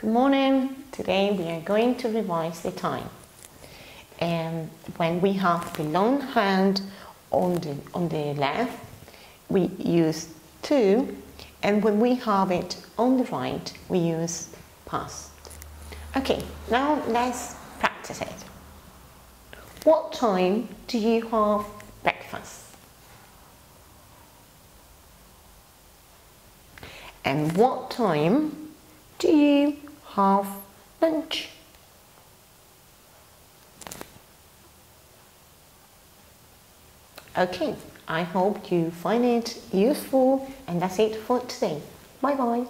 Good morning. Today we are going to revise the time. And when we have the long hand on the, on the left, we use to. and when we have it on the right, we use past. Okay, now let's practice it. What time do you have breakfast? And what time do you have lunch? Okay, I hope you find it useful and that's it for today. Bye bye.